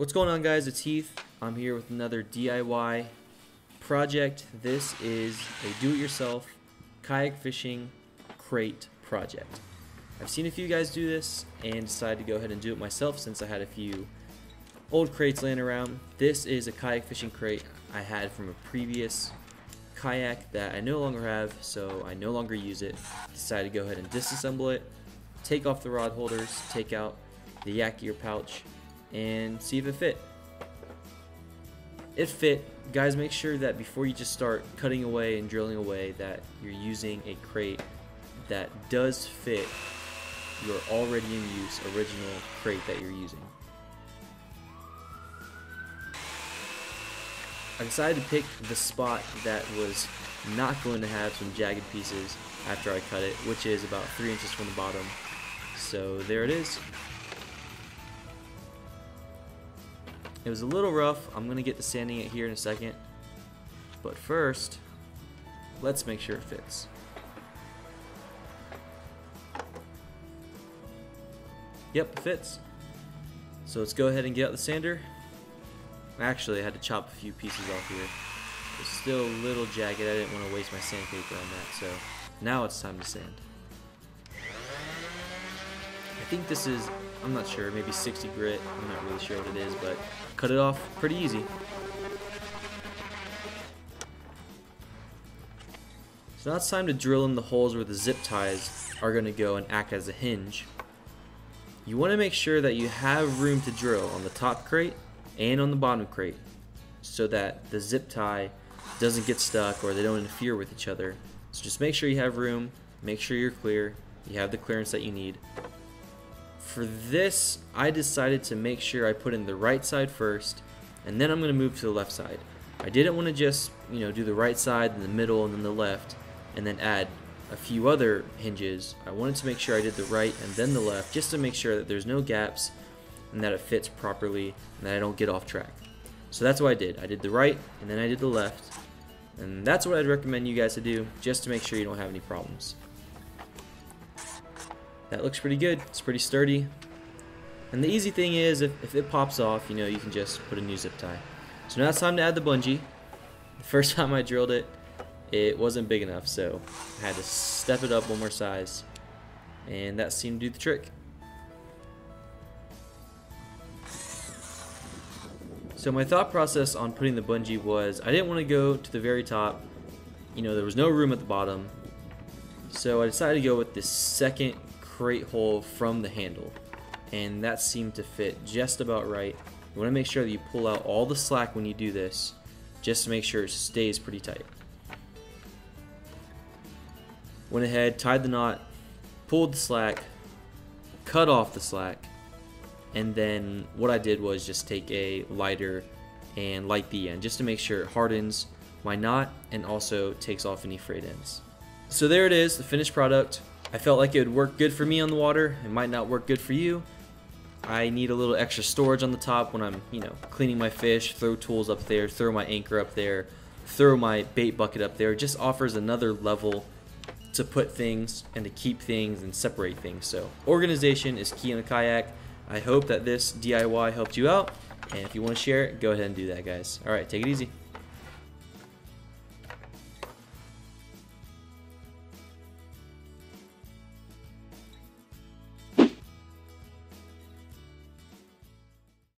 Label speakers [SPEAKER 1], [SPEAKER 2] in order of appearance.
[SPEAKER 1] What's going on guys, it's Heath. I'm here with another DIY project. This is a do-it-yourself kayak fishing crate project. I've seen a few guys do this and decided to go ahead and do it myself since I had a few old crates laying around. This is a kayak fishing crate I had from a previous kayak that I no longer have, so I no longer use it. Decided to go ahead and disassemble it, take off the rod holders, take out the yak gear pouch, and see if it fit. It fit. Guys, make sure that before you just start cutting away and drilling away that you're using a crate that does fit your already in use original crate that you're using. I decided to pick the spot that was not going to have some jagged pieces after I cut it, which is about 3 inches from the bottom. So there it is. It was a little rough. I'm going to get to sanding it here in a second. But first, let's make sure it fits. Yep, it fits. So let's go ahead and get out the sander. Actually, I had to chop a few pieces off here. It's still a little jagged. I didn't want to waste my sandpaper on that. So now it's time to sand. I think this is, I'm not sure, maybe 60 grit. I'm not really sure what it is, but cut it off pretty easy. So now it's time to drill in the holes where the zip ties are going to go and act as a hinge. You want to make sure that you have room to drill on the top crate and on the bottom crate so that the zip tie doesn't get stuck or they don't interfere with each other. So just make sure you have room, make sure you're clear, you have the clearance that you need. For this, I decided to make sure I put in the right side first and then I'm going to move to the left side. I didn't want to just, you know, do the right side, then the middle, and then the left, and then add a few other hinges. I wanted to make sure I did the right and then the left just to make sure that there's no gaps and that it fits properly and that I don't get off track. So that's what I did. I did the right and then I did the left. And that's what I'd recommend you guys to do just to make sure you don't have any problems. That looks pretty good. It's pretty sturdy. And the easy thing is if, if it pops off, you know, you can just put a new zip tie. So now it's time to add the bungee. The first time I drilled it, it wasn't big enough, so I had to step it up one more size. And that seemed to do the trick. So my thought process on putting the bungee was I didn't want to go to the very top. You know, there was no room at the bottom. So I decided to go with the second crate hole from the handle. And that seemed to fit just about right. You want to make sure that you pull out all the slack when you do this, just to make sure it stays pretty tight. Went ahead, tied the knot, pulled the slack, cut off the slack, and then what I did was just take a lighter and light the end just to make sure it hardens my knot and also takes off any frayed ends. So there it is, the finished product. I felt like it would work good for me on the water. It might not work good for you. I need a little extra storage on the top when I'm, you know, cleaning my fish, throw tools up there, throw my anchor up there, throw my bait bucket up there. It just offers another level to put things and to keep things and separate things. So organization is key in a kayak. I hope that this DIY helped you out. And if you want to share it, go ahead and do that, guys. All right, take it easy.